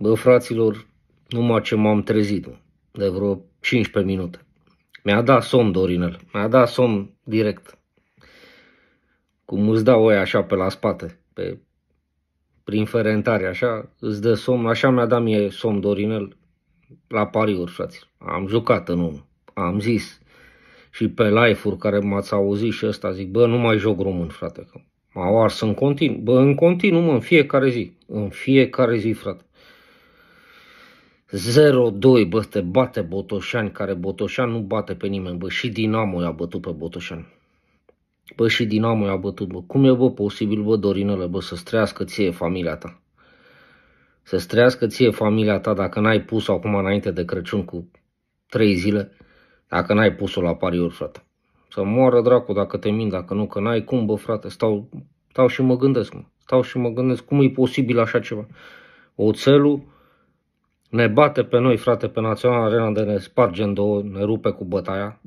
Bă, fraților, numai ce m-am trezit, mă, de vreo 15 minute. Mi-a dat somn Dorinel, mi-a dat somn direct. Cum îți dau oia așa pe la spate, pe, prin ferentare, așa, îți dă somn, așa mi-a dat mie somn Dorinel la pariuri, fraților. Am jucat în unul, am zis și pe live-uri care m-ați auzit și ăsta, zic, bă, nu mai joc român, frate, că m-au ars în continuu, bă, în continuu, mă, în fiecare zi, în fiecare zi, frate. 0-2, bă, te bate Botoșani, care Botoșani nu bate pe nimeni, bă, și Dinamo i-a bătut pe Botoșani. Bă, și Dinamo i-a bătut, bă. Cum e, bă, posibil, bă, Dorinele, bă, să strească ție familia ta? Să strească ție familia ta dacă n-ai pus-o acum înainte de Crăciun cu trei zile, dacă n-ai pus-o la pariuri, frate. Să moară dracu dacă te mint, dacă nu, că n-ai cum, bă, frate, stau, stau și mă gândesc, mă. Stau și mă gândesc cum e posibil așa ceva. Oțelul ne bate pe noi, frate, pe Național Arena de ne sparge în două, ne rupe cu bătaia,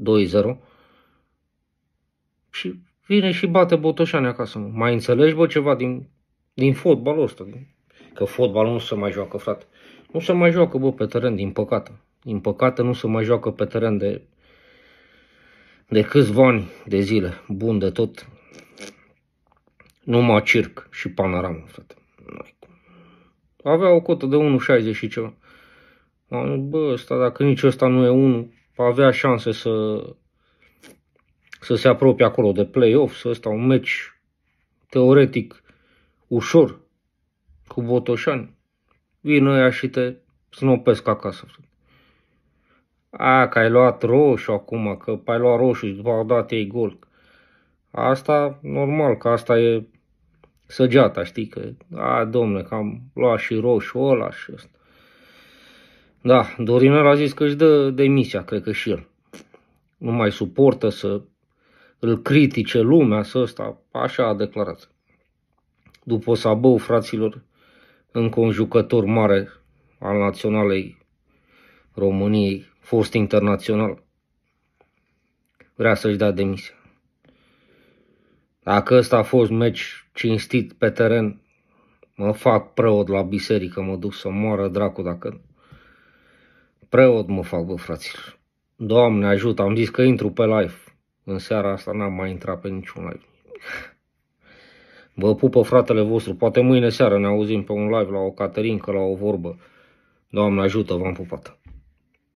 2-0. Și vine și bate Botoșani acasă. Mă. Mai înțelegi, bă, ceva din, din fotbalul ăsta? Că fotbalul nu se mai joacă, frate. Nu se mai joacă, bă, pe teren, din păcate. Din păcate nu se mai joacă pe teren de, de câțiva ani de zile. Bun de tot. Numai circ și panoramă, frate. Avea o cotă de 1,60 și ceva. Bă, ăsta, dacă nici ăsta nu e unul, avea șanse să, să se apropie acolo de play-off, să ăsta un meci teoretic ușor cu Botoșani. Vin ăia și te snopesc acasă. A, că ai luat roșu acum, că ai luat roșu și după au dat ei gol. Asta, normal, că asta e săgeata, știi, că, a, domne, că am luat și roșu ăla și ăsta. Da, Dorinel a zis că își dă demisia, cred că și el. Nu mai suportă să îl critique lumea, să ăsta, așa a declarat. După Sabău, fraților, încă un jucător mare al naționalei României, fost internațional, vrea să-și dea demisia. Dacă ăsta a fost meci cinstit pe teren, mă fac preot la biserică, mă duc să moară dracu dacă preot mă fac, bă, fraților. Doamne ajută, am zis că intru pe live. În seara asta n-am mai intrat pe niciun live. Vă pupă fratele vostru, poate mâine seară ne auzim pe un live la o caterincă, la o vorbă. Doamne ajută, v-am pupat.